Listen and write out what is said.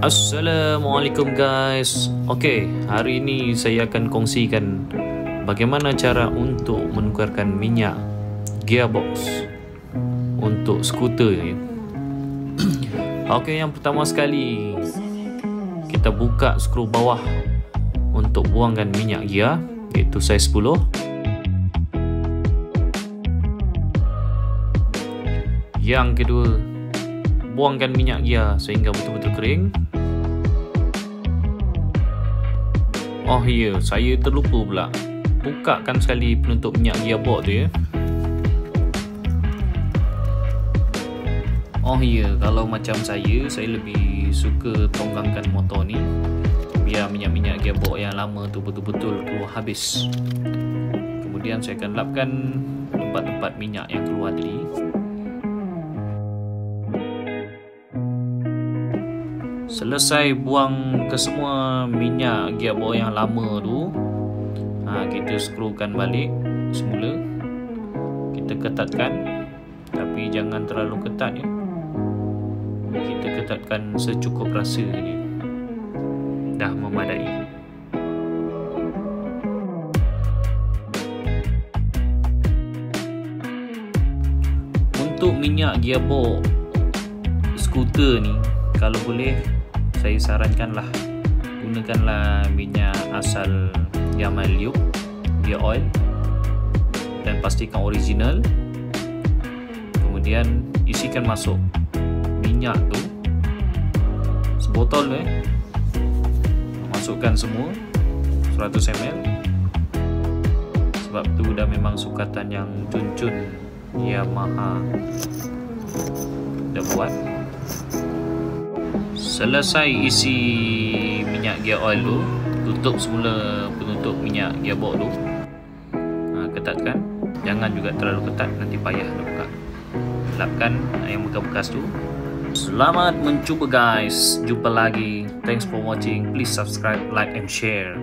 Assalamualaikum guys. Ok, hari ini saya akan kongsikan Bagaimana cara untuk menukarkan minyak gearbox Untuk skuter ni. Ok, yang pertama sekali Kita buka skru bawah Untuk buangkan minyak gear Iaitu saiz 10 Yang kedua Buangkan minyak gear sehingga betul-betul kering Oh ya, saya terlupa pula. Bukakan sekali penutup minyak gearbox tu ya. Oh ya, kalau macam saya, saya lebih suka tonggangkan motor ni biar minyak-minyak gearbox yang lama tu betul-betul keluar habis. Kemudian saya akan lapkan tempat-tempat minyak yang keluar tadi. Selesai buang ke semua minyak gearbox yang lama tu ha, kita skrukan balik semula. Kita ketatkan tapi jangan terlalu ketat ya. Kita ketatkan secukup rasa saja dah memadai. Untuk minyak gearbox skuter ni kalau boleh saya sarankanlah gunakanlah minyak asal Yamal dia oil. Dan pastikan original. Kemudian isikan masuk minyak tu. Sebotol tu eh. Masukkan semua. 100 ml sebab tu dah memang sukatan yang cun-cun Yamaha dah buat Selesai isi minyak gear oil tu Tutup semula penutup minyak gearbox tu. Ha, Ketatkan. Jangan juga terlalu ketat Nanti payah nak buka. Lapkan yang bekas-bekas tu. Selamat mencuba guys. Jumpa lagi. Thanks for watching. Please subscribe, like and share